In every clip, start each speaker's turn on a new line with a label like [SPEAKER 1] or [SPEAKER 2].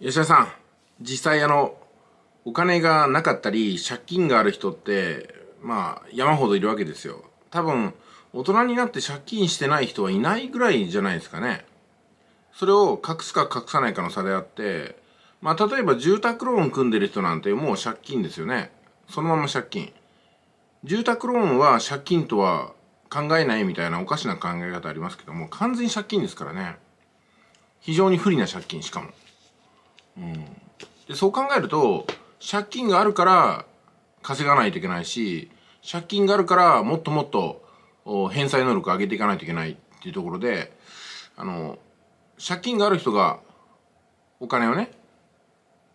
[SPEAKER 1] 吉田さん実際あのお金がなかったり借金がある人ってまあ山ほどいるわけですよ。多分大人になって借金してない人はいないぐらいじゃないですかね。それを隠すか隠さないかの差であってまあ例えば住宅ローン組んでる人なんてもう借金ですよね。そのまま借金。住宅ローンは借金とは考えないみたいなおかしな考え方ありますけども完全に借金ですからね。非常に不利な借金しかも。でそう考えると借金があるから稼がないといけないし借金があるからもっともっと返済能力上げていかないといけないっていうところであの借金がある人がお金をね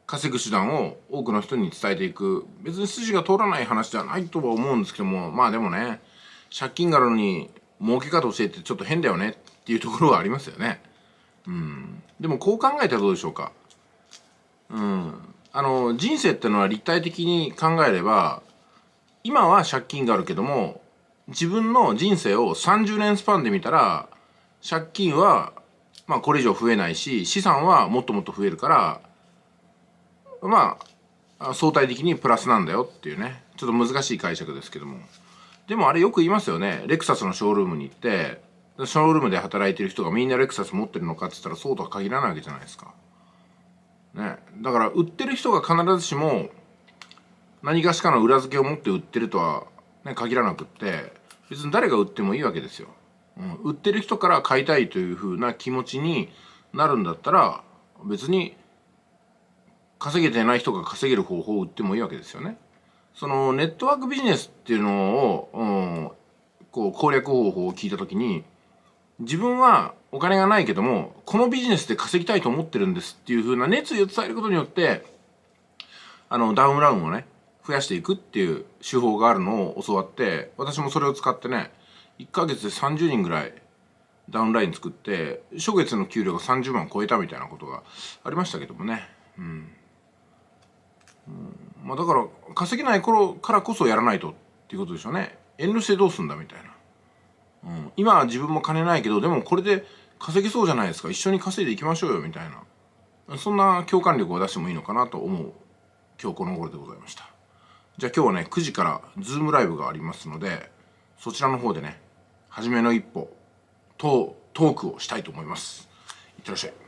[SPEAKER 1] 稼ぐ手段を多くの人に伝えていく。別に筋が通らない話じゃないとは思うんですけどもまあでもね借金があるのに儲け方教えてちょっと変だよねっていうところはありますよね。うん。でもこう考えたらどうでしょうか。うん。あの人生ってのは立体的に考えれば今は借金があるけども自分の人生を30年スパンで見たら借金はまあこれ以上増えないし資産はもっともっと増えるからまあ相対的にプラスなんだよっていうね。ちょっと難しい解釈ですけども。でもあれよく言いますよね。レクサスのショールームに行ってショールームで働いてる人がみんなレクサス持ってるのかって言ったらそうとは限らないわけじゃないですか。ね、だから売ってる人が必ずしも何かしかの裏付けを持って売ってるとは、ね、限らなくって別に誰が売ってもいいわけですよ。うん、売ってる人から買いたいというふうな気持ちになるんだったら別に稼げてない人が稼げる方法を売ってもいいわけですよね。そのネットワークビジネスっていうのを、うん、こう攻略方法を聞いた時に自分はお金がないけどもこのビジネスで稼ぎたいと思ってるんですっていう風な熱意を伝えることによってあのダウンラウンをね増やしていくっていう手法があるのを教わって私もそれを使ってね1ヶ月で30人ぐらいダウンライン作って初月の給料が30万超えたみたいなことがありましたけどもね。うん、まあだから稼げない頃からこそやらないとっていうことでしょうね。遠慮してどうすんだみたいな。うん、今は自分も金ないけどでもこれで稼げそうじゃないですか。一緒に稼いでいきましょうよみたいな。そんな共感力を出してもいいのかなと思う。今日この頃でございました。じゃあ今日はね9時からズームライブがありますのでそちらの方でね初めの一歩とトークをしたいと思います。いってらっしゃい。